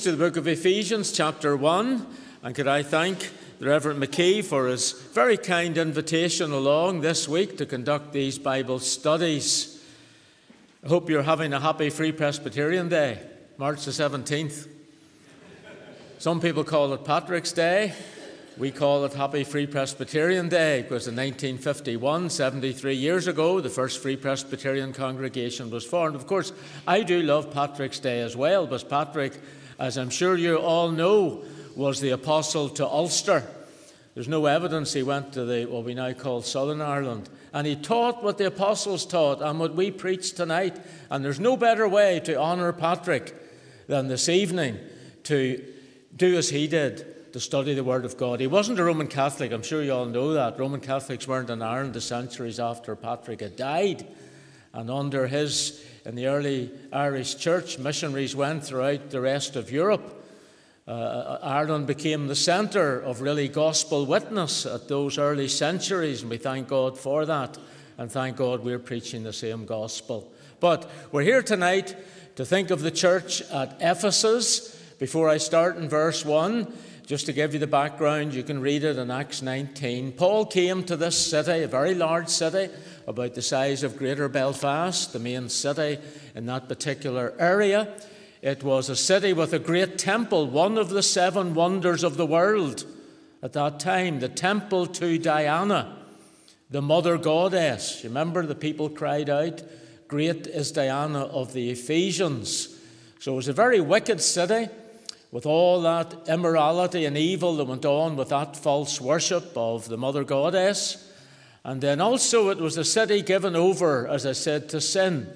to the book of Ephesians, chapter 1. And could I thank the Reverend McKee for his very kind invitation along this week to conduct these Bible studies. I hope you're having a happy Free Presbyterian Day, March the 17th. Some people call it Patrick's Day. We call it Happy Free Presbyterian Day because in 1951, 73 years ago, the first Free Presbyterian congregation was formed. Of course, I do love Patrick's Day as well, but Patrick, as I'm sure you all know, was the apostle to Ulster. There's no evidence he went to the what we now call Southern Ireland. And he taught what the apostles taught and what we preach tonight. And there's no better way to honour Patrick than this evening to do as he did to study the Word of God. He wasn't a Roman Catholic, I'm sure you all know that. Roman Catholics weren't in Ireland the centuries after Patrick had died. And under his, in the early Irish church, missionaries went throughout the rest of Europe. Uh, Ireland became the centre of really gospel witness at those early centuries, and we thank God for that. And thank God we're preaching the same gospel. But we're here tonight to think of the church at Ephesus. Before I start in verse 1, just to give you the background, you can read it in Acts 19. Paul came to this city, a very large city, about the size of Greater Belfast, the main city in that particular area. It was a city with a great temple, one of the seven wonders of the world at that time, the temple to Diana, the mother goddess. You remember the people cried out, Great is Diana of the Ephesians. So it was a very wicked city with all that immorality and evil that went on with that false worship of the mother goddess. And then also, it was a city given over, as I said, to sin.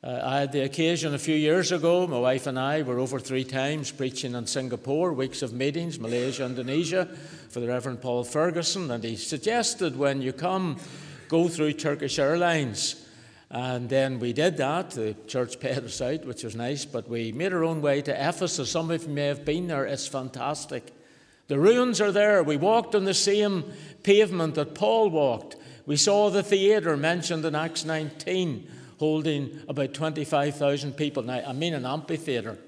Uh, I had the occasion a few years ago, my wife and I were over three times preaching in Singapore, weeks of meetings, Malaysia, Indonesia, for the Reverend Paul Ferguson. And he suggested when you come, go through Turkish Airlines and then we did that. The church paid us out, which was nice, but we made our own way to Ephesus. Some of you may have been there. It's fantastic. The ruins are there. We walked on the same pavement that Paul walked. We saw the theatre mentioned in Acts 19, holding about 25,000 people. Now, I mean an amphitheatre.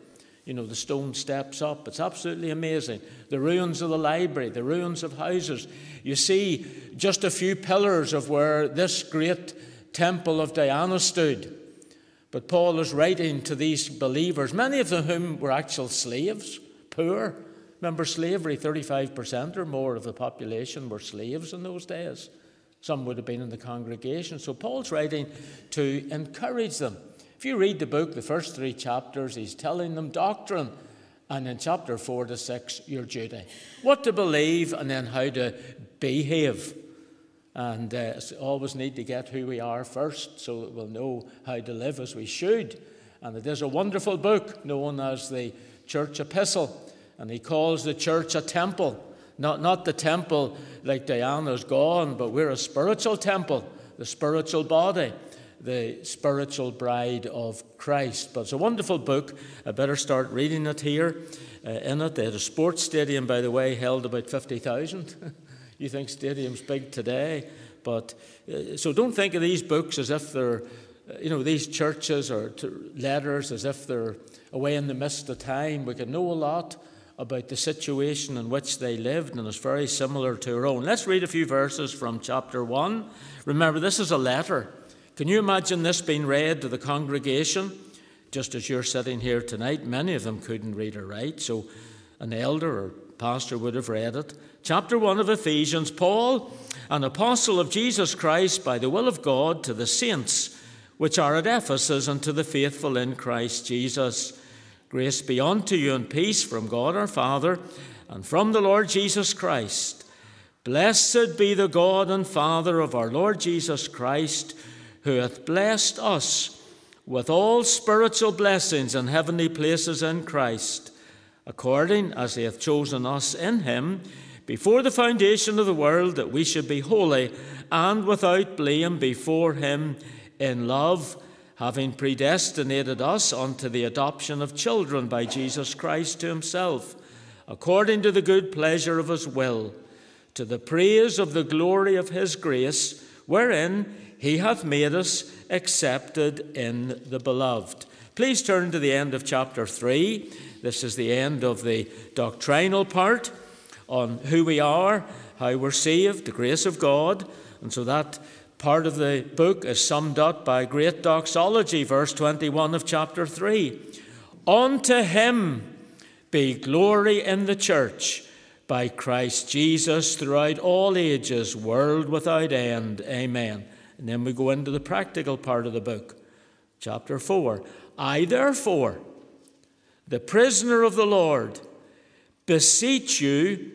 You know, the stone steps up. It's absolutely amazing. The ruins of the library, the ruins of houses. You see just a few pillars of where this great temple of Diana stood. But Paul is writing to these believers, many of whom were actual slaves, poor. Remember slavery, 35% or more of the population were slaves in those days. Some would have been in the congregation. So Paul's writing to encourage them. If you read the book, the first three chapters, he's telling them doctrine. And in chapter 4 to 6, your duty. What to believe and then how to behave and uh, always need to get who we are first so that we'll know how to live as we should. And it is a wonderful book known as the Church Epistle. And he calls the church a temple. Not, not the temple like Diana's gone, but we're a spiritual temple, the spiritual body, the spiritual bride of Christ. But it's a wonderful book. I better start reading it here. Uh, in it, they had a sports stadium, by the way, held about 50,000. You think stadium's big today, but uh, so don't think of these books as if they're, uh, you know, these churches or letters as if they're away in the mist of time. We can know a lot about the situation in which they lived, and it's very similar to our own. Let's read a few verses from chapter 1. Remember, this is a letter. Can you imagine this being read to the congregation? Just as you're sitting here tonight, many of them couldn't read or write, so an elder or pastor would have read it chapter 1 of Ephesians, Paul, an apostle of Jesus Christ by the will of God, to the saints which are at Ephesus and to the faithful in Christ Jesus. Grace be unto you and peace from God our Father and from the Lord Jesus Christ. Blessed be the God and Father of our Lord Jesus Christ, who hath blessed us with all spiritual blessings in heavenly places in Christ, according as he hath chosen us in him before the foundation of the world that we should be holy and without blame before Him in love, having predestinated us unto the adoption of children by Jesus Christ to Himself, according to the good pleasure of His will, to the praise of the glory of His grace, wherein He hath made us accepted in the beloved. Please turn to the end of chapter 3. This is the end of the doctrinal part on who we are, how we're saved, the grace of God. And so that part of the book is summed up by great doxology, verse 21 of chapter 3. Unto him be glory in the church by Christ Jesus throughout all ages, world without end. Amen. And then we go into the practical part of the book, chapter 4. I, therefore, the prisoner of the Lord, beseech you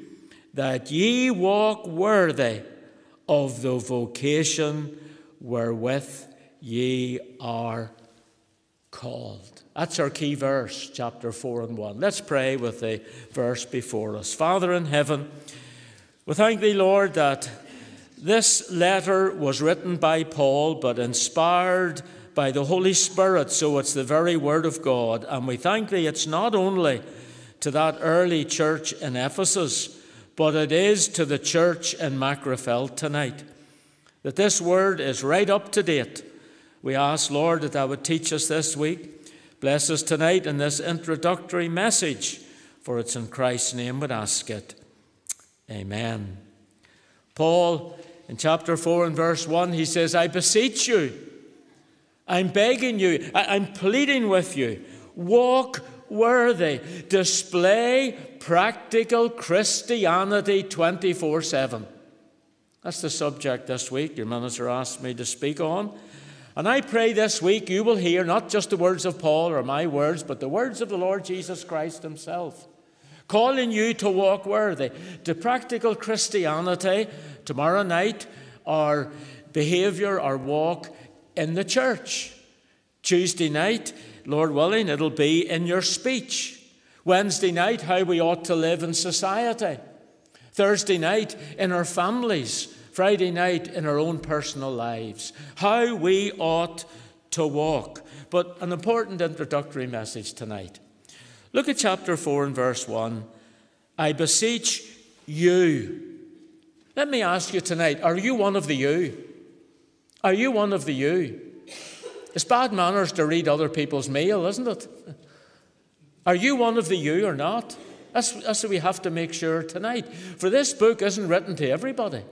that ye walk worthy of the vocation wherewith ye are called. That's our key verse, chapter 4 and 1. Let's pray with the verse before us. Father in heaven, we thank thee, Lord, that this letter was written by Paul, but inspired by the Holy Spirit, so it's the very Word of God. And we thank Thee it's not only to that early church in Ephesus, but it is to the church in Magherafelt tonight. That this Word is right up to date. We ask, Lord, that Thou would teach us this week. Bless us tonight in this introductory message, for it's in Christ's name we ask it. Amen. Paul in chapter 4 and verse 1, he says, I beseech you, I'm begging you, I, am pleading with you, walk worthy, display practical Christianity 24 7. That's the subject this week your minister asked me to speak on. And I pray this week you will hear not just the words of Paul or my words, but the words of the Lord Jesus Christ Himself, calling you to walk worthy, to practical Christianity tomorrow night, our behaviour, our walk in the church. Tuesday night, Lord willing, it'll be in your speech. Wednesday night, how we ought to live in society. Thursday night, in our families. Friday night, in our own personal lives. How we ought to walk. But an important introductory message tonight. Look at chapter 4 and verse 1. I beseech you. Let me ask you tonight are you one of the you? Are you one of the you? It's bad manners to read other people's mail, isn't it? Are you one of the you or not? That's, that's what we have to make sure tonight. For this book isn't written to everybody.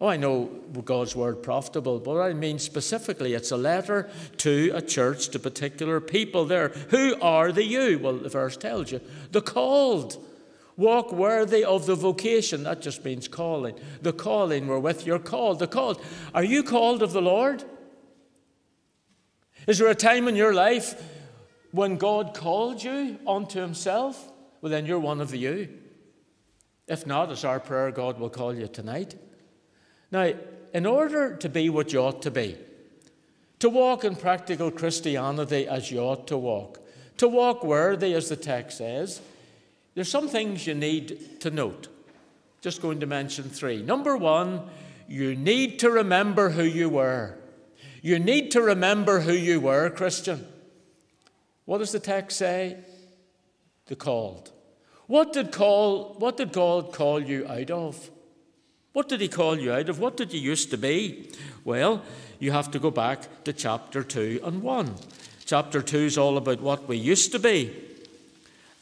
Oh, I know God's word profitable, but I mean specifically, it's a letter to a church, to particular people there. Who are the you? Well, the verse tells you the called. Walk worthy of the vocation. That just means calling. The calling wherewith you're called. The called. Are you called of the Lord? Is there a time in your life when God called you unto Himself? Well, then you're one of the you. If not, it's our prayer God will call you tonight. Now, in order to be what you ought to be, to walk in practical Christianity as you ought to walk, to walk worthy, as the text says, there's some things you need to note. Just going to mention three. Number one, you need to remember who you were. You need to remember who you were, Christian. What does the text say? The called. What did, call, what did God call you out of? What did He call you out of? What did you used to be? Well, you have to go back to chapter 2 and 1. Chapter 2 is all about what we used to be.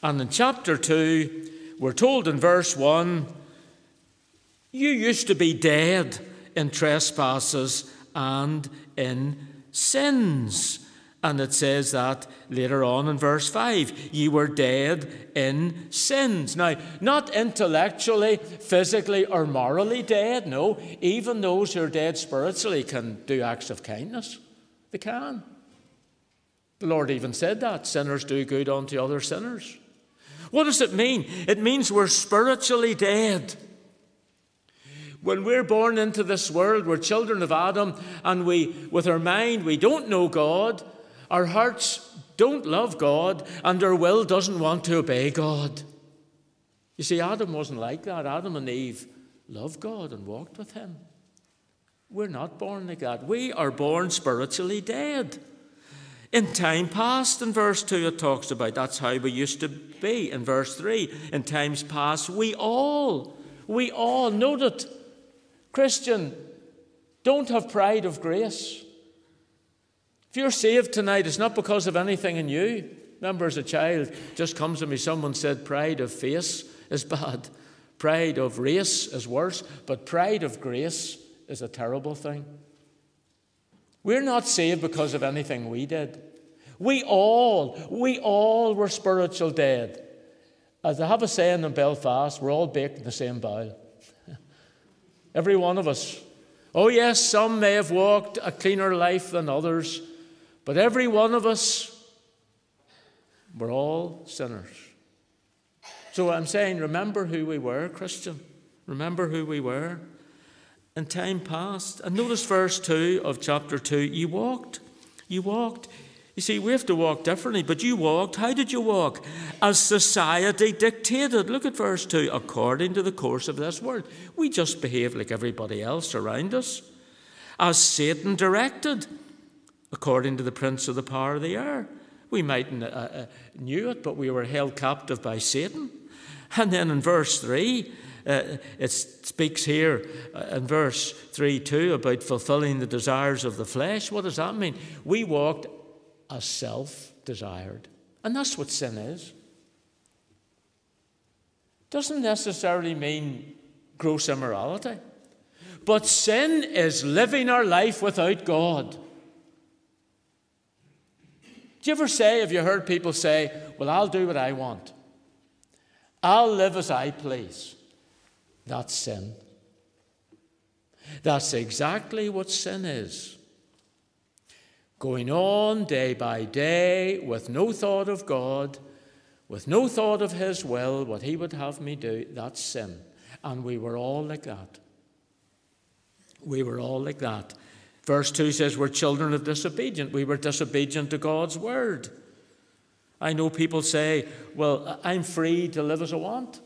And in chapter 2, we're told in verse 1 you used to be dead in trespasses and in sins. And it says that later on in verse 5 ye were dead in sins. Now, not intellectually, physically, or morally dead. No, even those who are dead spiritually can do acts of kindness. They can. The Lord even said that sinners do good unto other sinners. What does it mean? It means we're spiritually dead. When we're born into this world, we're children of Adam, and we, with our mind, we don't know God, our hearts don't love God, and our will doesn't want to obey God. You see, Adam wasn't like that. Adam and Eve loved God and walked with Him. We're not born like that. We are born spiritually dead. In time past, in verse 2, it talks about that's how we used to be. In verse 3, in times past, we all, we all, note it, Christian, don't have pride of grace. If you're saved tonight, it's not because of anything in you. Remember as a child, just comes to me, someone said pride of face is bad, pride of race is worse, but pride of grace is a terrible thing. We're not saved because of anything we did. We all, we all were spiritual dead. As I have a saying in Belfast, we're all baked in the same bowl. Every one of us. Oh, yes, some may have walked a cleaner life than others, but every one of us we're all sinners. So I'm saying, remember who we were, Christian. Remember who we were. And time passed. And notice verse 2 of chapter 2 you walked. You walked. You see, we have to walk differently, but you walked. How did you walk? As society dictated. Look at verse 2 according to the course of this world. We just behave like everybody else around us. As Satan directed, according to the prince of the power of the air. We mightn't uh, uh, knew it, but we were held captive by Satan. And then in verse 3, uh, it speaks here uh, in verse 3 too about fulfilling the desires of the flesh. What does that mean? We walked as self desired. And that's what sin is. Doesn't necessarily mean gross immorality. But sin is living our life without God. Do you ever say, have you heard people say, Well, I'll do what I want? I'll live as I please. That's sin. That's exactly what sin is. Going on day by day with no thought of God, with no thought of His will, what He would have me do, that's sin. And we were all like that. We were all like that. Verse 2 says, We're children of disobedience. We were disobedient to God's word. I know people say, Well, I'm free to live as I want.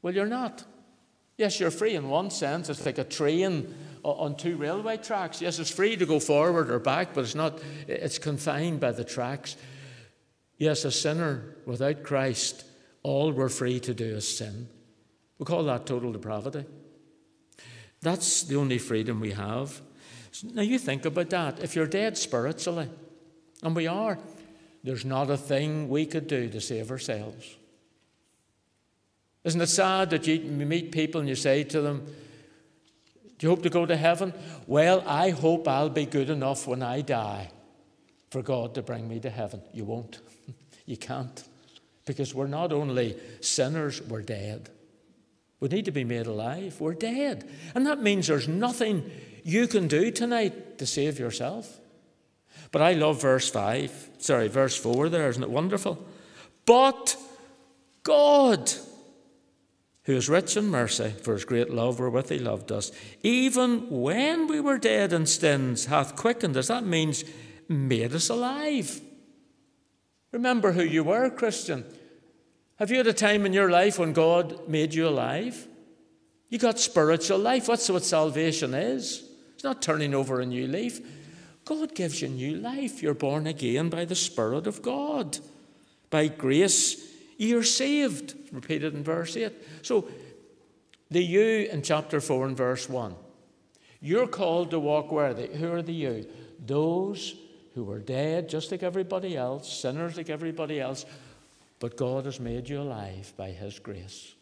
Well, you're not. Yes, you're free in one sense. It's like a train on two railway tracks. Yes, it's free to go forward or back, but it's not, it's confined by the tracks. Yes, a sinner without Christ, all we're free to do is sin. We call that total depravity. That's the only freedom we have. Now you think about that. If you're dead spiritually, and we are, there's not a thing we could do to save ourselves. Isn't it sad that you meet people and you say to them, Do you hope to go to heaven? Well, I hope I'll be good enough when I die for God to bring me to heaven. You won't. you can't. Because we're not only sinners, we're dead. We need to be made alive. We're dead. And that means there's nothing you can do tonight to save yourself. But I love verse 5, sorry, verse 4 there, isn't it wonderful? But God, who is rich in mercy, for his great love wherewith he loved us, even when we were dead in sins, hath quickened us. That means made us alive. Remember who you were, Christian. Have you had a time in your life when God made you alive? You got spiritual life. That's what salvation is. It's not turning over a new leaf. God gives you new life. You're born again by the Spirit of God. By grace, you're saved. Repeated in verse 8. So, the you in chapter 4 and verse 1. You're called to walk where? They, who are the you? Those who were dead, just like everybody else, sinners like everybody else, but God has made you alive by His grace.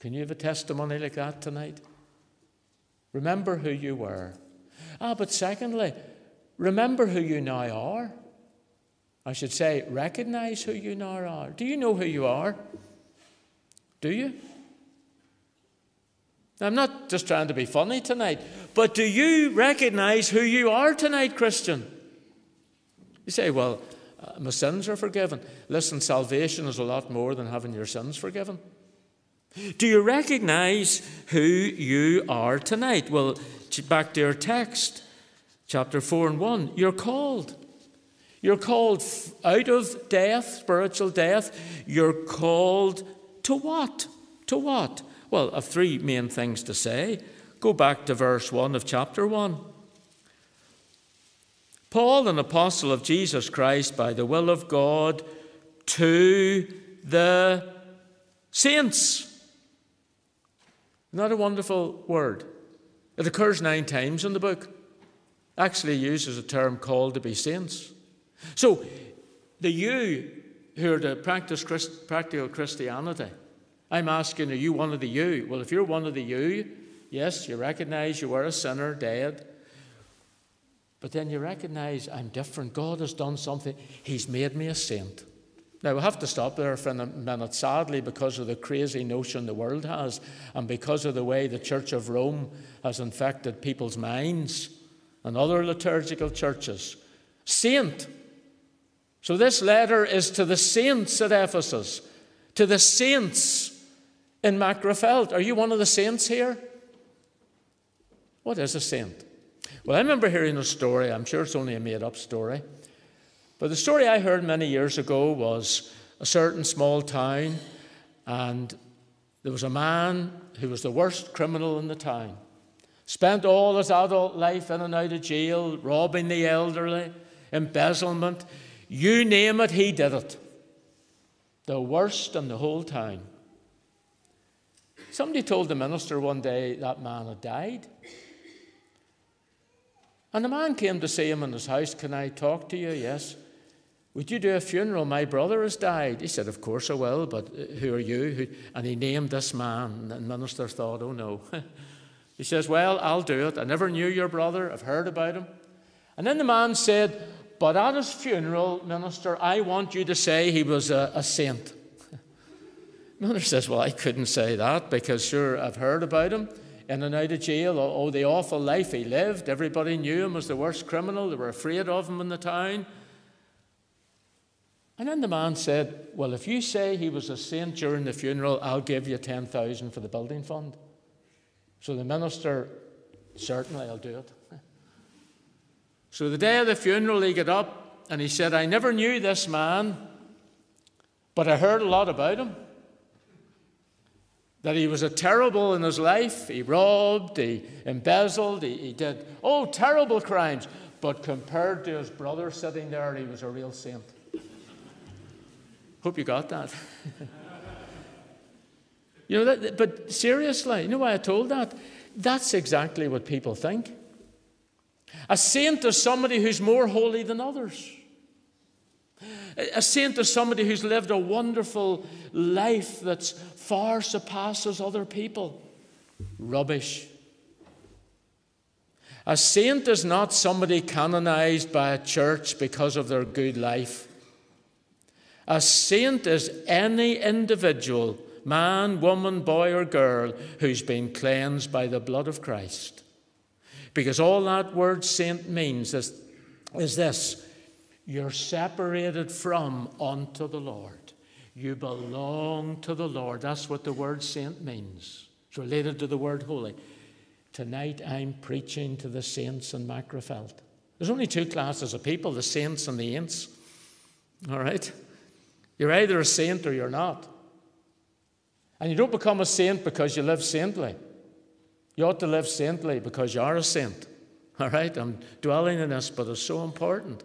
Can you have a testimony like that tonight? Remember who you were. Ah, but secondly, remember who you now are. I should say, recognize who you now are. Do you know who you are? Do you? I'm not just trying to be funny tonight, but do you recognize who you are tonight, Christian? You say, well, uh, my sins are forgiven. Listen, salvation is a lot more than having your sins forgiven. Do you recognize who you are tonight? Well, back to your text, chapter 4 and 1. You're called. You're called out of death, spiritual death. You're called to what? To what? Well, I've three main things to say. Go back to verse 1 of chapter 1. Paul, an apostle of Jesus Christ by the will of God, to the saints not a wonderful word? It occurs nine times in the book. Actually uses a term called to be saints. So The you who are to practice Christ, practical Christianity, I'm asking, are you one of the you? Well, if you're one of the you, yes, you recognize you were a sinner, dead. But then you recognize I'm different. God has done something, He's made me a saint. Now, we'll have to stop there for a minute, sadly, because of the crazy notion the world has, and because of the way the Church of Rome has infected people's minds and other liturgical churches. Saint. So, this letter is to the saints at Ephesus, to the saints in Magherafelt. Are you one of the saints here? What is a saint? Well, I remember hearing a story, I'm sure it's only a made up story but the story I heard many years ago was a certain small town, and there was a man who was the worst criminal in the town. Spent all his adult life in and out of jail, robbing the elderly, embezzlement. You name it, he did it. The worst in the whole town. Somebody told the minister one day that man had died. And the man came to see him in his house. Can I talk to you? Yes. Would you do a funeral? My brother has died. He said, Of course I will, but uh, who are you? And he named this man. And the minister thought, Oh no. he says, Well, I'll do it. I never knew your brother. I've heard about him. And then the man said, But at his funeral, minister, I want you to say he was a, a saint. minister says, Well, I couldn't say that because, sure, I've heard about him in and out of jail. Oh, oh, the awful life he lived. Everybody knew him as the worst criminal. They were afraid of him in the town. And then the man said, Well, if you say he was a saint during the funeral, I'll give you 10,000 for the building fund. So the minister, certainly I'll do it. So the day of the funeral, he got up and he said, I never knew this man, but I heard a lot about him. That he was a terrible in his life. He robbed, he embezzled, he, he did, oh, terrible crimes. But compared to his brother sitting there, he was a real saint. Hope you got that. you know, that, but seriously, you know why I told that? That's exactly what people think. A saint is somebody who's more holy than others. A saint is somebody who's lived a wonderful life that far surpasses other people. Rubbish. A saint is not somebody canonized by a church because of their good life. A saint is any individual, man, woman, boy, or girl, who's been cleansed by the blood of Christ. Because all that word saint means is, is this you're separated from unto the Lord. You belong to the Lord. That's what the word saint means. It's related to the word holy. Tonight I'm preaching to the saints in Magherafelt. There's only two classes of people the saints and the ain'ts. All right? You're either a saint or you're not. And you don't become a saint because you live saintly. You ought to live saintly because you are a saint. All right? I'm dwelling on this, but it's so important.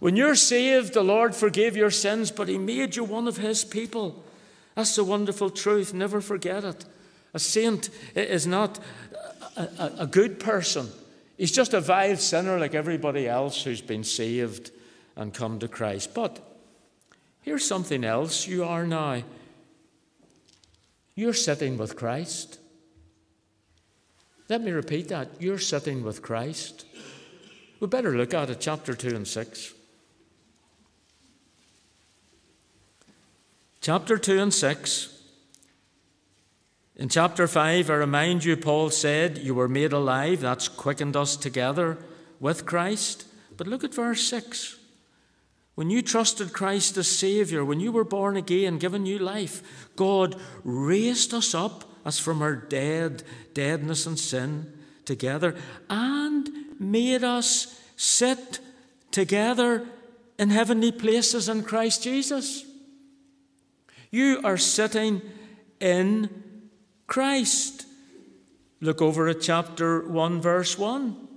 When you're saved, the Lord forgave your sins, but He made you one of His people. That's the wonderful truth. Never forget it. A saint is not a, a, a good person, he's just a vile sinner like everybody else who's been saved and come to Christ. But Here's something else you are now. You're sitting with Christ. Let me repeat that. You're sitting with Christ. We better look at it, chapter 2 and 6. Chapter 2 and 6. In chapter 5, I remind you, Paul said, You were made alive. That's quickened us together with Christ. But look at verse 6. When you trusted Christ as Savior, when you were born again, given new life, God raised us up as from our dead, deadness and sin together, and made us sit together in heavenly places in Christ Jesus. You are sitting in Christ. Look over at chapter 1, verse 1.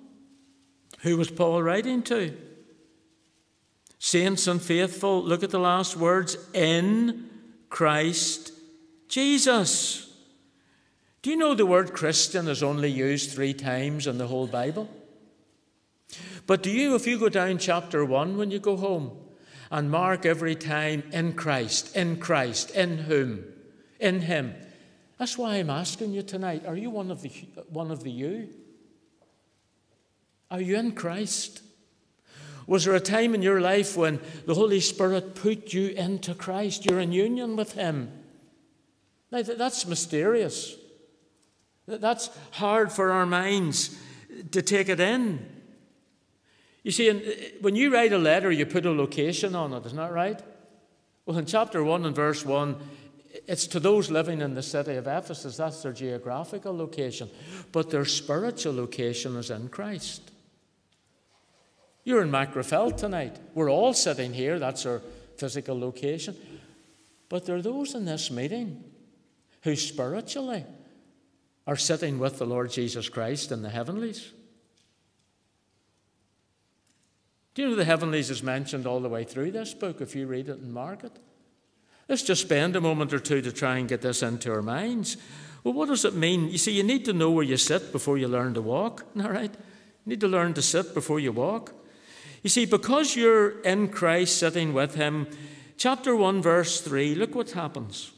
Who was Paul writing to? Saints and faithful, look at the last words in Christ Jesus. Do you know the word Christian is only used three times in the whole Bible? But do you, if you go down chapter 1 when you go home, and mark every time in Christ, in Christ, in whom, in Him. That's why I'm asking you tonight are you one of the, one of the you? Are you in Christ? Was there a time in your life when the Holy Spirit put you into Christ? You're in union with Him. Now, that's mysterious. That's hard for our minds to take it in. You see, uh, when you write a letter, you put a location on it, isn't that right? Well, in chapter 1 and verse 1, it's to those living in the city of Ephesus, that's their geographical location. But their spiritual location is in Christ. You're in Magherafelt tonight. We're all sitting here, that's our physical location. But there are those in this meeting who spiritually are sitting with the Lord Jesus Christ in the heavenlies. Do you know the heavenlies is mentioned all the way through this book if you read it and mark it? Let's just spend a moment or two to try and get this into our minds. Well, what does it mean? You see, you need to know where you sit before you learn to walk, all right? You need to learn to sit before you walk. You see, because you're in Christ sitting with Him, chapter 1, verse 3, look what happens.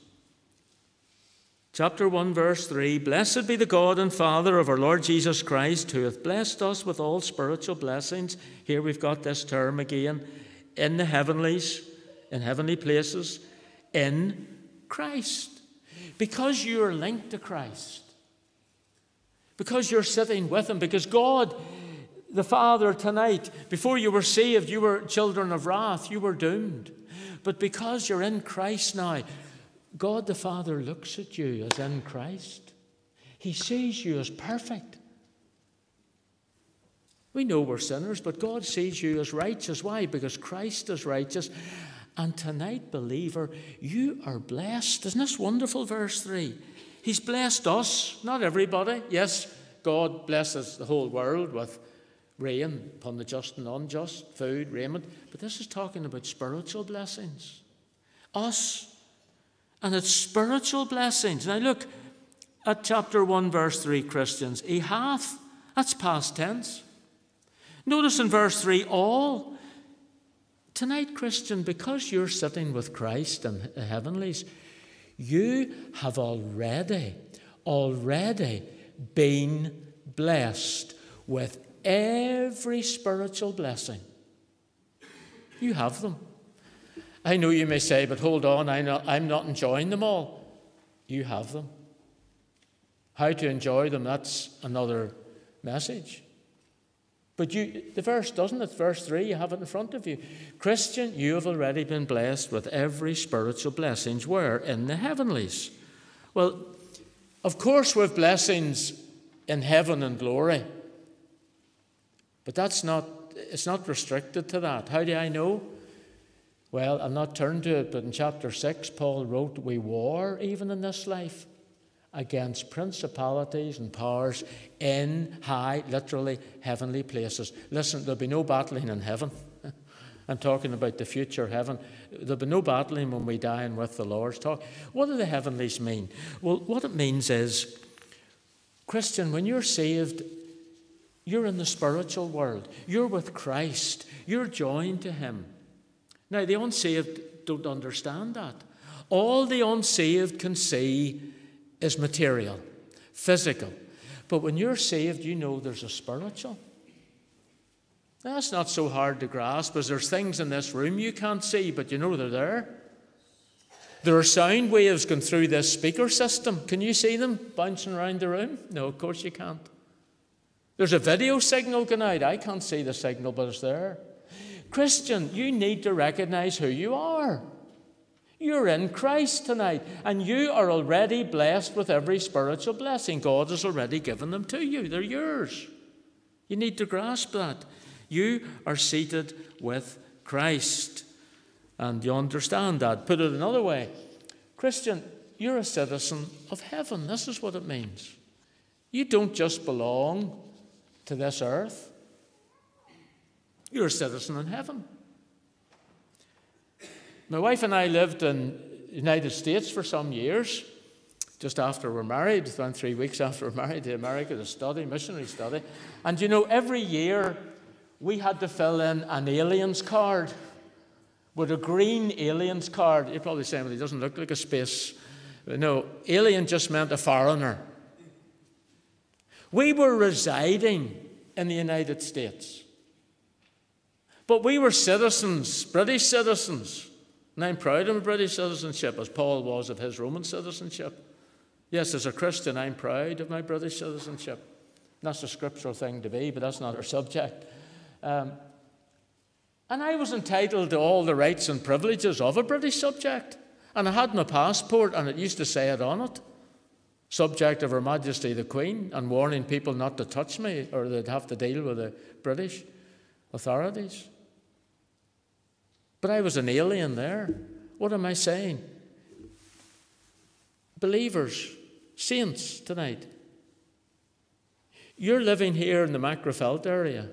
Chapter 1, verse 3 Blessed be the God and Father of our Lord Jesus Christ, who hath blessed us with all spiritual blessings. Here we've got this term again in the heavenlies, in heavenly places, in Christ. Because you're linked to Christ, because you're sitting with Him, because God, the Father, tonight, before you were saved, you were children of wrath, you were doomed. But because you're in Christ now, God the Father looks at you as in Christ. He sees you as perfect. We know we're sinners, but God sees you as righteous. Why? Because Christ is righteous. And tonight, believer, you are blessed. Isn't this wonderful, verse 3? He's blessed us, not everybody. Yes, God blesses the whole world with rain upon the just and unjust, food, raiment. But this is talking about spiritual blessings. Us, and it's spiritual blessings. Now look at chapter 1, verse 3, Christians. He hath, that's past tense. Notice in verse 3, all. Tonight, Christian, because you're sitting with Christ in the heavenlies, you have already, already been blessed with every spiritual blessing. You have them. I know you may say, but hold on, I'm not, I'm not enjoying them all. You have them. How to enjoy them, that's another message. But you, the verse doesn't it? Verse 3, you have it in front of you. Christian, you have already been blessed with every spiritual blessings. Where? In the heavenlies. Well, of course, have blessings in heaven and glory. But that's not, it's not restricted to that. How do I know? Well, I'll not turn to it, but in chapter 6, Paul wrote, We war even in this life against principalities and powers in high, literally heavenly places. Listen, there'll be no battling in heaven. I'm talking about the future heaven. There'll be no battling when we die and with the Lord's talk. What do the heavenlies mean? Well, what it means is, Christian, when you're saved, you're in the spiritual world. You're with Christ. You're joined to Him. Now, the unsaved don't understand that. All the unsaved can see is material, physical. But when you're saved, you know there's a spiritual. That's not so hard to grasp as there's things in this room you can't see, but you know they're there. There are sound waves going through this speaker system. Can you see them bouncing around the room? No, of course you can't. There's a video signal going out. I can't see the signal, but it's there. Christian, you need to recognize who you are. You're in Christ tonight, and you are already blessed with every spiritual blessing. God has already given them to you, they're yours. You need to grasp that. You are seated with Christ. And you understand that. Put it another way Christian, you're a citizen of heaven. This is what it means. You don't just belong to this earth, you're a citizen in heaven. My wife and I lived in the United States for some years. Just after we're married, went three weeks after we're married to America to study, missionary study. And you know, every year we had to fill in an aliens card. with a green aliens card. You're probably saying, well, he doesn't look like a space. No, alien just meant a foreigner. We were residing in the United States. But we were citizens, British citizens. And I'm proud of my British citizenship, as Paul was of his Roman citizenship. Yes, as a Christian, I'm proud of my British citizenship. That's a scriptural thing to be, but that's not our subject. Um, and I was entitled to all the rights and privileges of a British subject. And I had my passport, and it used to say it on it subject of Her Majesty the Queen, and warning people not to touch me or they'd have to deal with the British authorities. But I was an alien there. What am I saying? Believers, saints tonight, you're living here in the Magherafelt area,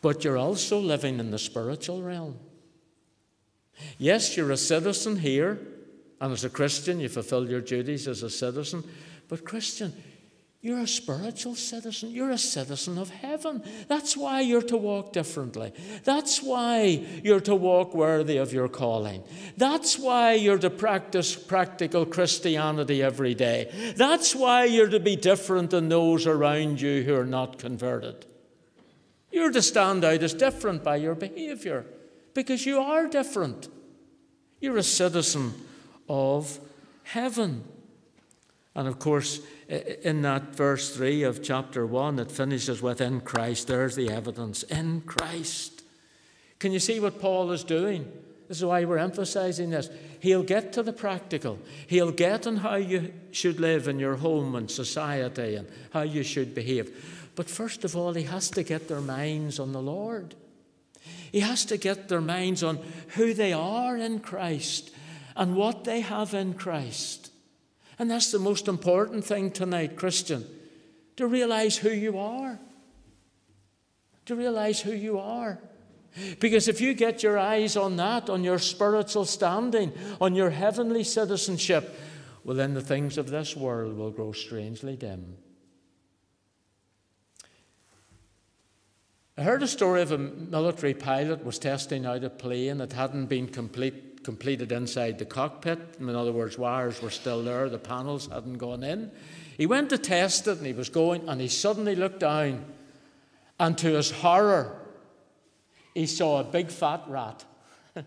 but you're also living in the spiritual realm. Yes, you're a citizen here, and as a Christian, you fulfill your duties as a citizen. But, Christian, you're a spiritual citizen. You're a citizen of heaven. That's why you're to walk differently. That's why you're to walk worthy of your calling. That's why you're to practice practical Christianity every day. That's why you're to be different than those around you who are not converted. You're to stand out as different by your behavior because you are different. You're a citizen of heaven. And of course, in that verse 3 of chapter 1, it finishes with in Christ. There's the evidence. In Christ. Can you see what Paul is doing? This is why we're emphasizing this. He'll get to the practical. He'll get on how you should live in your home and society and how you should behave. But first of all, he has to get their minds on the Lord. He has to get their minds on who they are in Christ and what they have in Christ. And that's the most important thing tonight, Christian, to realize who you are. To realize who you are. Because if you get your eyes on that, on your spiritual standing, on your heavenly citizenship, well, then the things of this world will grow strangely dim. I heard a story of a military pilot was testing out a plane that hadn't been complete, completed inside the cockpit. In other words, wires were still there, the panels hadn't gone in. He went to test it and he was going, and he suddenly looked down, and to his horror, he saw a big fat rat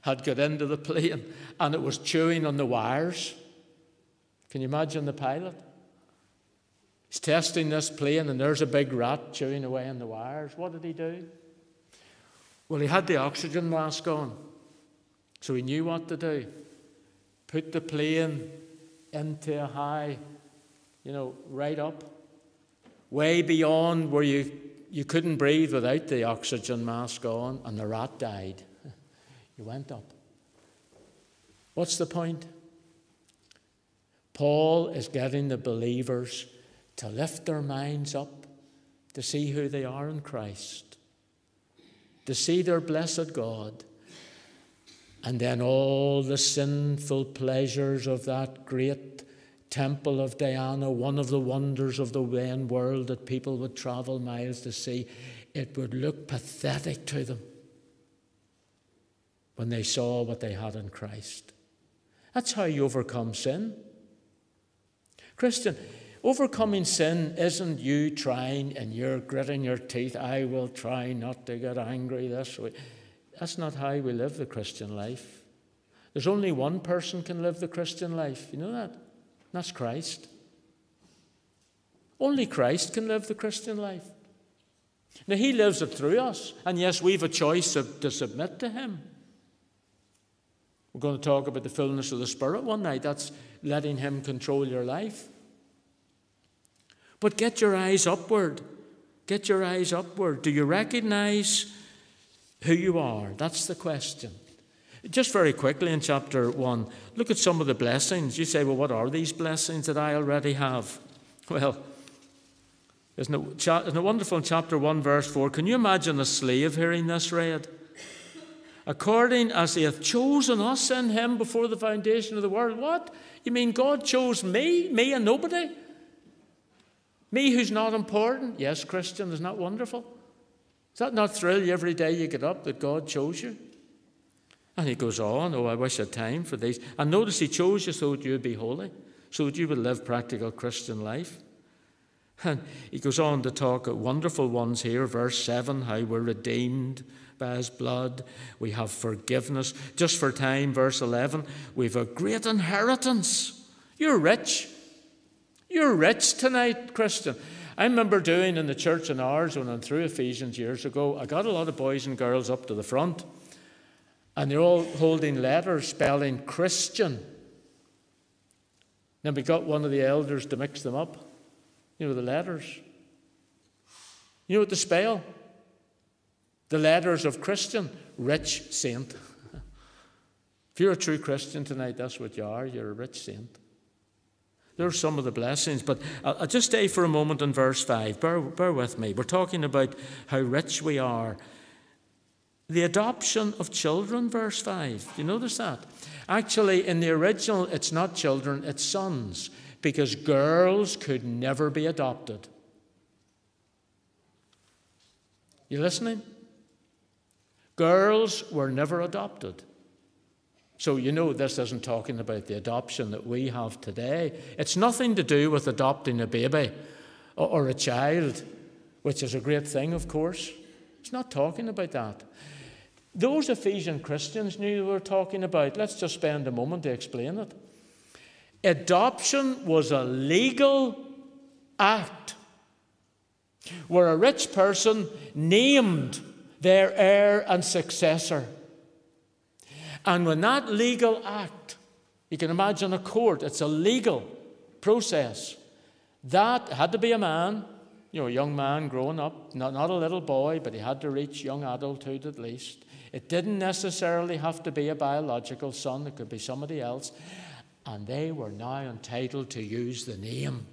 had got into the plane and it was chewing on the wires. Can you imagine the pilot? He's testing this plane, and there's a big rat chewing away on the wires. What did he do? Well, he had the oxygen mask on, so he knew what to do. Put the plane into a high, you know, right up, way beyond where you, you couldn't breathe without the oxygen mask on, and the rat died. he went up. What's the point? Paul is getting the believers to lift their minds up to see who they are in Christ, to see their blessed God, and then all the sinful pleasures of that great temple of Diana, one of the wonders of the vain world that people would travel miles to see, it would look pathetic to them when they saw what they had in Christ. That's how you overcome sin. Christian, Overcoming sin isn't you trying and you're gritting your teeth, I will try not to get angry this way. That's not how we live the Christian life. There's only one person can live the Christian life. You know that? That's Christ. Only Christ can live the Christian life. Now, He lives it through us. And yes, we've a choice to submit to Him. We're going to talk about the fullness of the Spirit one night. That's letting Him control your life. But get your eyes upward. Get your eyes upward. Do you recognize who you are? That's the question. Just very quickly in chapter 1, look at some of the blessings. You say, well, what are these blessings that I already have? Well, isn't it, it wonderful in chapter 1, verse 4? Can you imagine a slave hearing this read? According as he hath chosen us in him before the foundation of the world. What? You mean God chose me? Me and nobody? Me who's not important? Yes, Christian, isn't that wonderful? Does that not thrill you every day you get up that God chose you? And he goes on, Oh, I wish I had time for these. And notice he chose you so that you would be holy, so that you would live practical Christian life. And he goes on to talk of wonderful ones here, verse 7, how we're redeemed by his blood. We have forgiveness. Just for time, verse 11, we've a great inheritance. You're rich. You're rich tonight, Christian. I remember doing in the church in ours when I went through Ephesians years ago, I got a lot of boys and girls up to the front, and they're all holding letters spelling Christian. Then we got one of the elders to mix them up. You know, the letters. You know what they spell? The letters of Christian, rich saint. if you're a true Christian tonight, that's what you are. You're a rich saint. There are some of the blessings, but I'll, just stay for a moment in verse 5. Bear, bear with me. We're talking about how rich we are. The adoption of children, verse 5. Do you notice that? Actually, in the original, it's not children, it's sons, because girls could never be adopted. You listening? Girls were never adopted. So, you know, this isn't talking about the adoption that we have today. It's nothing to do with adopting a baby or, a child, which is a great thing, of course. It's not talking about that. Those Ephesian Christians knew we were talking about. Let's just spend a moment to explain it. Adoption was a legal act where a rich person named their heir and successor. And when that legal act, you can imagine a court, it's a legal process. That had to be a man, you know, a young man growing up, not, not a little boy, but he had to reach young adulthood at least. It didn't necessarily have to be a biological son, it could be somebody else. And they were now entitled to use the name.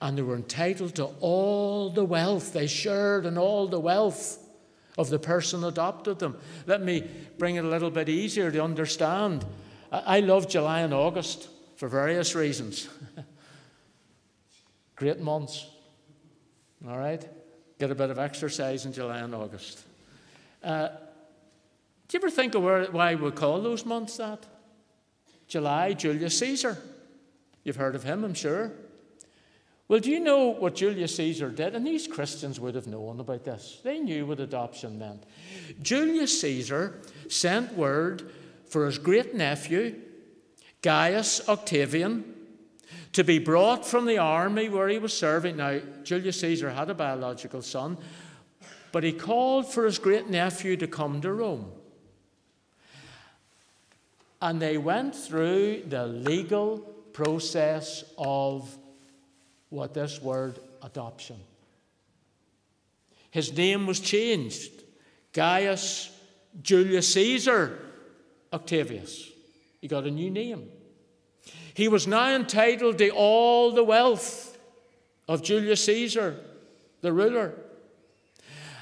And they were entitled to all the wealth. They shared in all the wealth of the person adopted them. Let me bring it a little bit easier to understand. I love July and August for various reasons. Great months. All right? Get a bit of exercise in July and August. Uh, do you ever think of where, why we call those months that? July, Julius Caesar. You've heard of him, I'm sure. Well, do you know what Julius Caesar did? And these Christians would have known about this. They knew what adoption meant. Julius Caesar sent word for his great nephew, Gaius Octavian, to be brought from the army where he was serving. Now, Julius Caesar had a biological son, but he called for his great nephew to come to Rome. And they went through the legal process of what this word adoption. His name was changed Gaius Julius Caesar Octavius. He got a new name. He was now entitled to all the wealth of Julius Caesar, the ruler.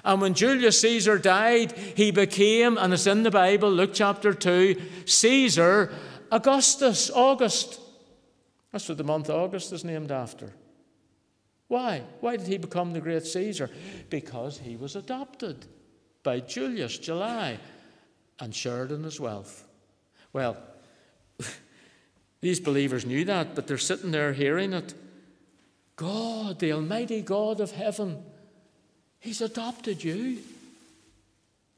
And when Julius Caesar died, he became, and it's in the Bible, Luke chapter 2, Caesar Augustus, August. That's what the month August is named after. Why? Why did he become the great Caesar? Because he was adopted by Julius, July, and shared in his wealth. Well, these believers knew that, but they're sitting there hearing it. God, the Almighty God of heaven, He's adopted you.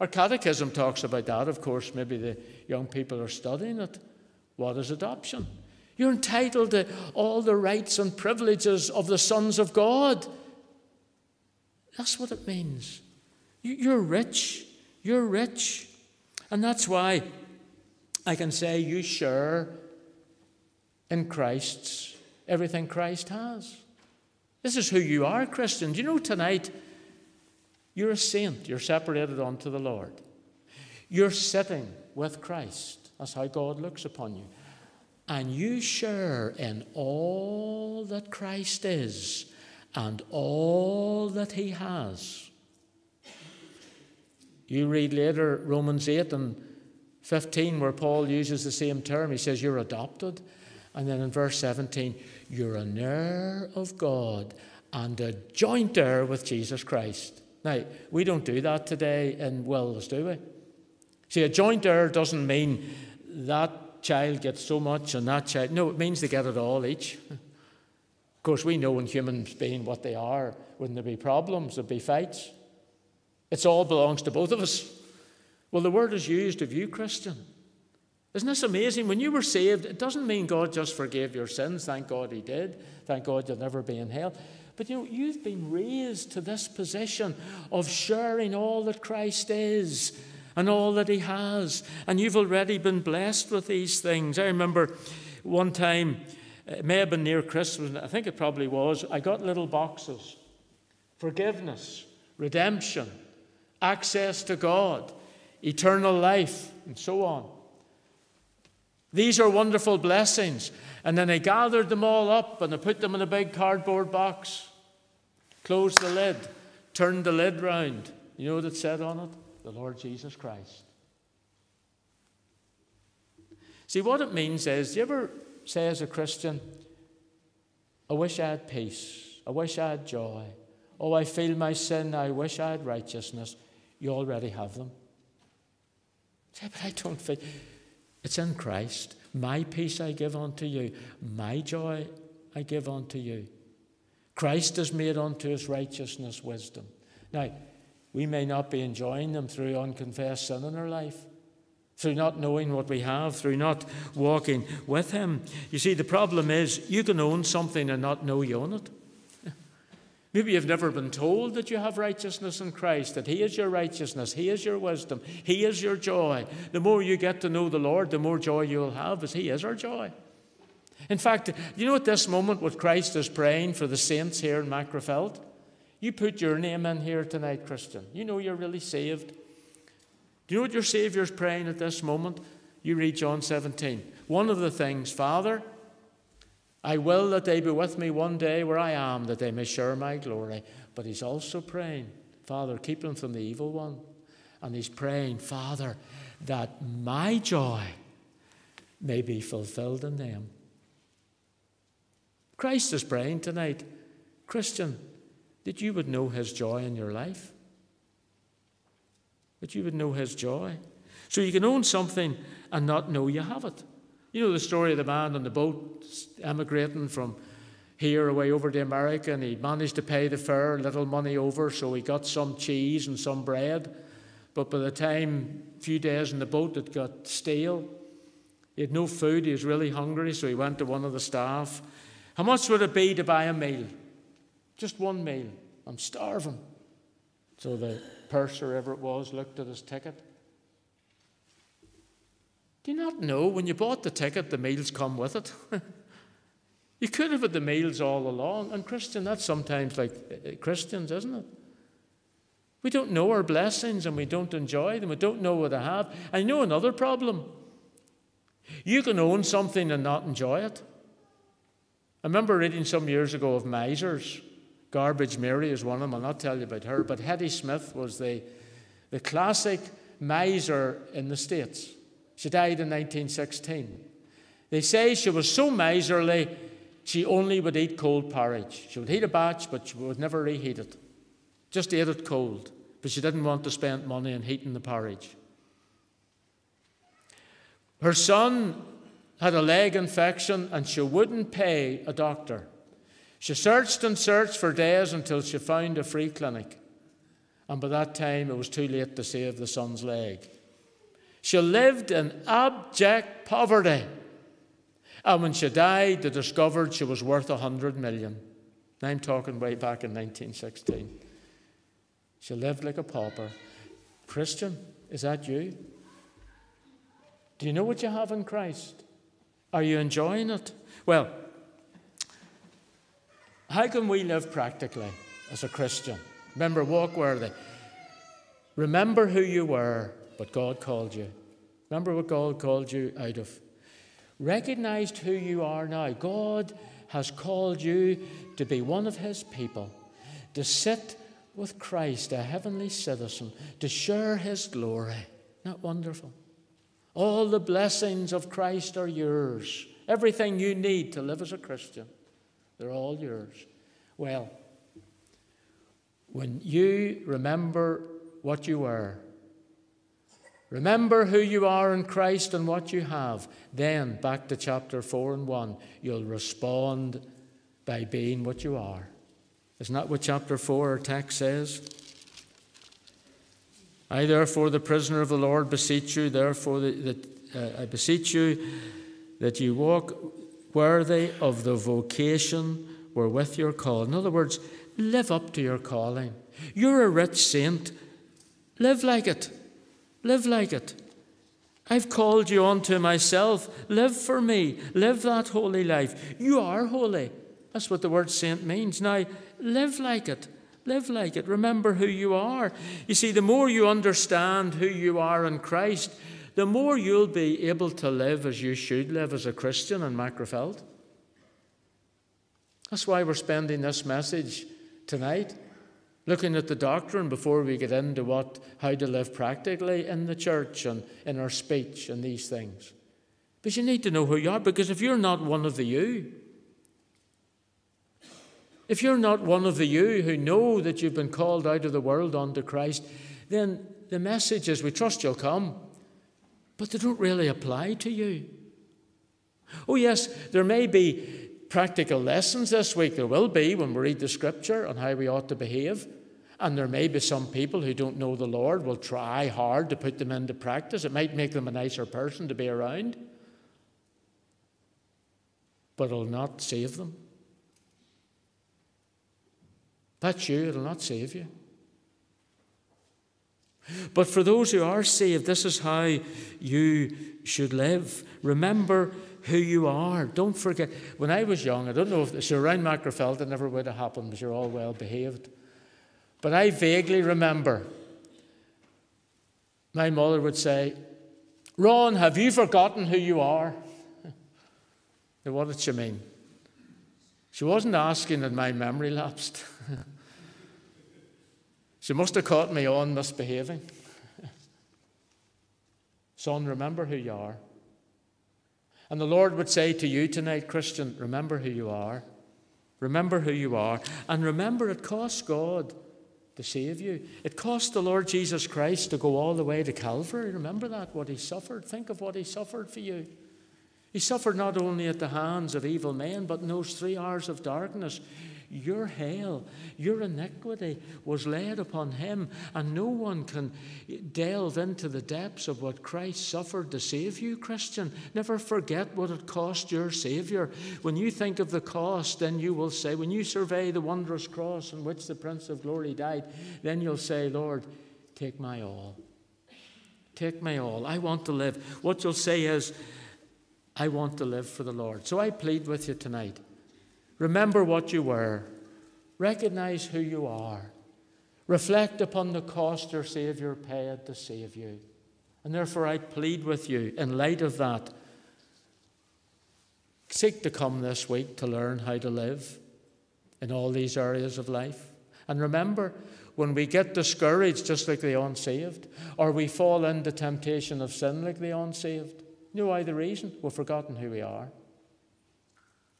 Our catechism talks about that, of course. Maybe the young people are studying it. What is adoption? You're entitled to all the rights and privileges of the sons of God. That's what it means. You're rich. You're rich. And that's why I can say you share in Christ's everything Christ has. This is who you are, Christian. Do you know tonight you're a saint? You're separated unto the Lord. You're sitting with Christ. That's how God looks upon you and you share in all that Christ is and all that he has. You read later Romans 8 and 15, where Paul uses the same term. He says, You're adopted. And then in verse 17, You're an heir of God and a joint heir with Jesus Christ. Now, we don't do that today in wills, do we? See, a joint heir doesn't mean that child gets so much and that child. No, it means they get it all each. Of course, we know in humans being what they are, wouldn't there be problems? There'd be fights. It all belongs to both of us. Well, the word is used of you, Christian. Isn't this amazing? When you were saved, it doesn't mean God just forgave your sins. Thank God He did. Thank God you'll never be in hell. But you know, you've been raised to this position of sharing all that Christ is and all that He has. And you've already been blessed with these things. I remember one time, it may have been near Christmas, I think it probably was, I got little boxes forgiveness, redemption, access to God, eternal life, and so on. These are wonderful blessings. And then I gathered them all up and I put them in a big cardboard box, closed the lid, turned the lid round. You know what it said on it? The Lord Jesus Christ. See, what it means is, do you ever say as a Christian, I wish I had peace, I wish I had joy, oh, I feel my sin, I wish I had righteousness. You already have them. Say, but I don't feel. It's in Christ. My peace I give unto you, my joy I give unto you. Christ has made unto us righteousness wisdom. Now, we may not be enjoying them through unconfessed sin in our life, through not knowing what we have, through not walking with Him. You see, the problem is you can own something and not know you own it. Maybe you've never been told that you have righteousness in Christ, that He is your righteousness, He is your wisdom, He is your joy. The more you get to know the Lord, the more joy you'll have, as He is our joy. In fact, you know at this moment what Christ is praying for the saints here in Magherafelt? You put your name in here tonight, Christian. You know you're really saved. Do you know what your Savior's praying at this moment? You read John 17. One of the things, Father, I will that they be with me one day where I am, that they may share my glory. But he's also praying, Father, keep them from the evil one. And he's praying, Father, that my joy may be fulfilled in them. Christ is praying tonight, Christian, that you would know his joy in your life. That you would know his joy. So you can own something and not know you have it. You know the story of the man on the boat emigrating from here away over to America, and he managed to pay the fare, little money over, so he got some cheese and some bread. But by the time, a few days in the boat, it got stale. He had no food, he was really hungry, so he went to one of the staff. How much would it be to buy a meal? Just one meal. I'm starving. So the purser, whoever it was, looked at his ticket. Do you not know when you bought the ticket, the meals come with it? you could have had the meals all along. And Christian, that's sometimes like uh, uh, Christians, isn't it? We don't know our blessings and we don't enjoy them. We don't know what I have. I know another problem. You can own something and not enjoy it. I remember reading some years ago of misers. Garbage Mary is one of them. I'll not tell you about her, but Hetty Smith was the, the classic miser in the States. She died in 1916. They say she was so miserly, she only would eat cold porridge. She would heat a batch, but she would never reheat it. Just ate it cold, but she didn't want to spend money on heating the porridge. Her son had a leg infection and she wouldn't pay a doctor. She searched and searched for days until she found a free clinic. And by that time, it was too late to save the son's leg. She lived in abject poverty. And when she died, they discovered she was worth a hundred million. I'm talking way back in 1916. She lived like a pauper. Christian, is that you? Do you know what you have in Christ? Are you enjoying it? Well, how can we live practically as a Christian? Remember, walk worthy. Remember who you were but God called you. Remember what God called you out of. Recognized who you are now. God has called you to be one of His people, to sit with Christ, a heavenly citizen, to share His glory. Not wonderful? All the blessings of Christ are yours. Everything you need to live as a Christian, they're all yours. Well, when you remember what you were, Remember who you are in Christ and what you have. Then, back to chapter 4 and 1, you'll respond by being what you are. Isn't that what chapter 4 our text says? I, therefore, the prisoner of the Lord, beseech you, therefore, that uh, I beseech you that you walk worthy of the vocation wherewith you're called. In other words, live up to your calling. You're a rich saint. Live like it. Live like it. I've called you unto myself. Live for me. Live that holy life. You are holy. That's what the word saint means. Now, live like it. Live like it. Remember who you are. You see, the more you understand who you are in Christ, the more you'll be able to live as you should live as a Christian in Magherafelt. That's why we're spending this message tonight looking at the doctrine before we get into what how to live practically in the church and in our speech and these things. But you need to know who you are because if you're not one of the you, if you're not one of the you who know that you've been called out of the world unto Christ, then the message is we trust you'll come, but they don't really apply to you. Oh, yes, there may be practical lessons this week. There will be when we read the scripture on how we ought to behave. And there may be some people who don't know the Lord will try hard to put them into practice. It might make them a nicer person to be around, but it'll not save them. That's you, it'll not save you. But for those who are saved, this is how you should live. Remember who you are. Don't forget. When I was young, I don't know if it's around Magherafelt, it never would have happened because you're all well behaved. But I vaguely remember my mother would say, Ron, have you forgotten who you are? what did she mean? She wasn't asking that my memory lapsed. she must have caught me on misbehaving. Son, remember who you are. And the Lord would say to you tonight, Christian, remember who you are. Remember who you are. And remember, it costs God to save you. It cost the Lord Jesus Christ to go all the way to Calvary. Remember that, what he suffered. Think of what he suffered for you. He suffered not only at the hands of evil men, but in those three hours of darkness. Your hell, your iniquity was laid upon him, and no one can delve into the depths of what Christ suffered to save you, Christian. Never forget what it cost your Saviour. When you think of the cost, then you will say, when you survey the wondrous cross on which the Prince of Glory died, then you'll say, Lord, take my all. Take my all. I want to live. What you'll say is, I want to live for the Lord. So I plead with you tonight. Remember what you were. Recognize who you are. Reflect upon the cost your Saviour paid to save you. And therefore, I plead with you, in light of that, seek to come this week to learn how to live in all these areas of life. And remember, when we get discouraged, just like the unsaved, or we fall into temptation of sin like the unsaved, you know why the reason? We've forgotten who we are.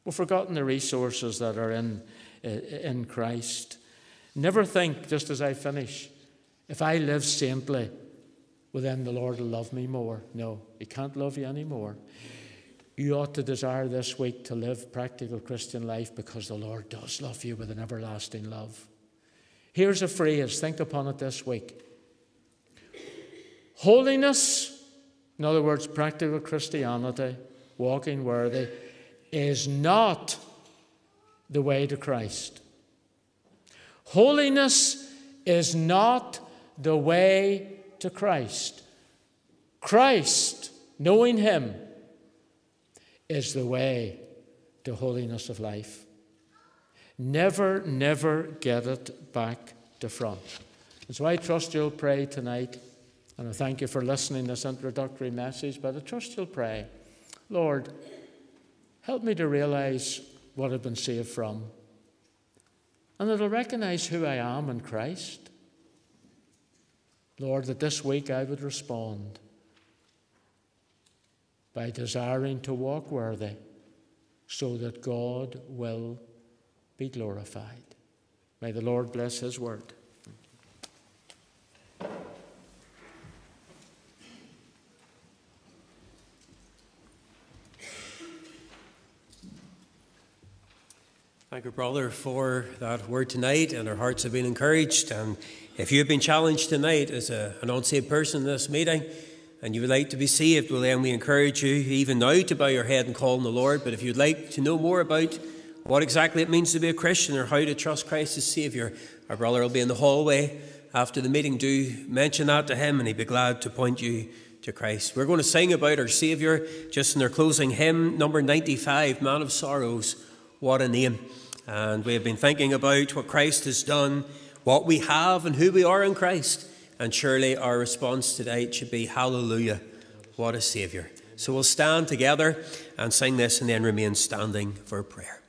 We've forgotten the resources that are in, uh, in Christ. Never think, just as I finish, if I live saintly, well, then the Lord will love me more. No, He can't love you anymore. You ought to desire this week to live practical Christian life because the Lord does love you with an everlasting love. Here's a phrase, think upon it this week Holiness, in other words, practical Christianity, walking worthy is not the way to Christ. Holiness is not the way to Christ. Christ, knowing Him, is the way to holiness of life. Never, never get it back to front. And so I trust you'll pray tonight. And I thank you for listening to this introductory message, but I trust you'll pray. Lord, Help me to realize what I've been saved from. And that I'll recognize who I am in Christ. Lord, that this week I would respond by desiring to walk worthy so that God will be glorified. May the Lord bless His word. Thank you, brother, for that word tonight, and our hearts have been encouraged. And if you have been challenged tonight as a, an unsaved person in this meeting, and you would like to be saved, well, then we encourage you even now to bow your head and call on the Lord. But if you'd like to know more about what exactly it means to be a Christian or how to trust Christ as Saviour, our brother will be in the hallway after the meeting. Do mention that to him, and he'd be glad to point you to Christ. We're going to sing about our Saviour just in our closing hymn, number 95, Man of Sorrows. What a name! And we have been thinking about what Christ has done, what we have, and who we are in Christ. And surely our response today should be Hallelujah, what a Saviour. So we'll stand together and sing this and then remain standing for prayer.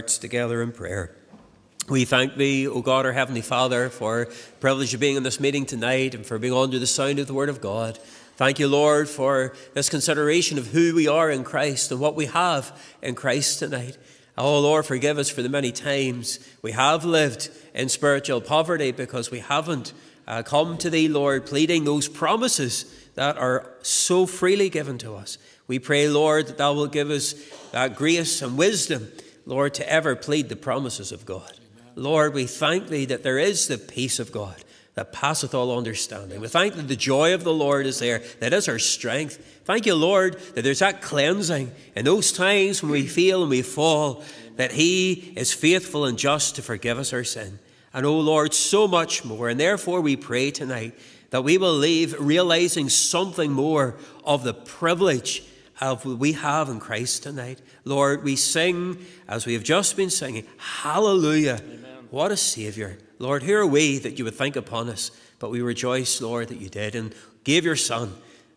Hearts together in prayer. We thank Thee, O God, our Heavenly Father, for the privilege of being in this meeting tonight and for being under the sound of the Word of God. Thank you, Lord, for this consideration of who we are in Christ and what we have in Christ tonight. Oh, Lord, forgive us for the many times we have lived in spiritual poverty because we haven't uh, come to Thee, Lord, pleading those promises that are so freely given to us. We pray, Lord, that Thou will give us that grace and wisdom Lord, to ever plead the promises of God. Lord, we thank Thee that there is the peace of God that passeth all understanding. We thank that the joy of the Lord is there, that is our strength. Thank you, Lord, that there's that cleansing in those times when we feel and we fall, that He is faithful and just to forgive us our sin. And, oh Lord, so much more. And therefore, we pray tonight that we will leave realizing something more of the privilege of what we have in Christ tonight. Lord, we sing as we have just been singing, Hallelujah. Amen. What a Saviour. Lord, here are we that you would think upon us, but we rejoice, Lord, that you did and gave your Son,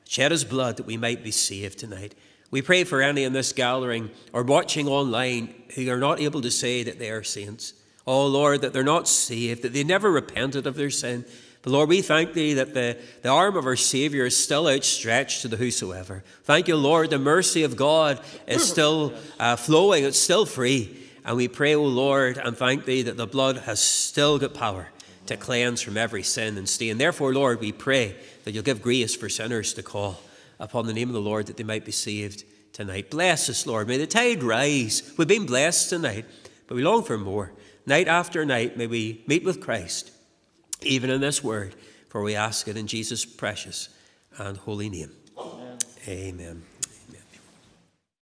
shed his blood that we might be saved tonight. We pray for any in this gathering or watching online who are not able to say that they are saints. Oh, Lord, that they're not saved, that they never repented of their sin, but Lord, we thank Thee that the, the arm of our Saviour is still outstretched to the whosoever. Thank you, Lord, the mercy of God is still uh, flowing, it's still free. And we pray, O Lord, and thank Thee that the blood has still got power to cleanse from every sin and stain. Therefore, Lord, we pray that you'll give grace for sinners to call upon the name of the Lord that they might be saved. tonight. Bless us, Lord. May the tide rise. We've been blessed tonight, but we long for more. Night after night, may we meet with Christ, even in this word, for we ask it in Jesus' precious and holy name. Amen. Amen.